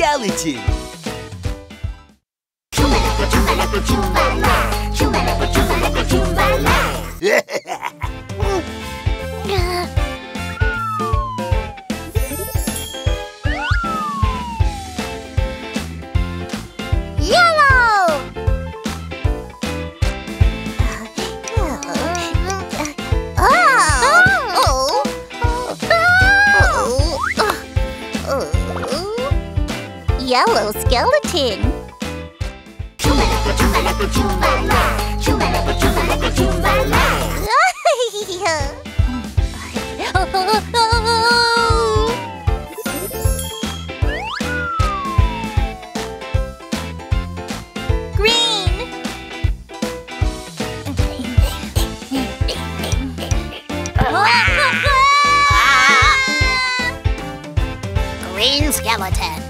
skeleton. Yellow! Yellow skeleton. Green. Skeleton.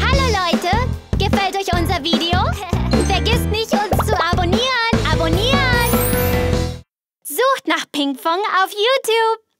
Hallo Leute, gefällt euch unser Video? Vergisst nicht, uns zu abonnieren. Abonnieren! Sucht nach Pinkfong auf YouTube.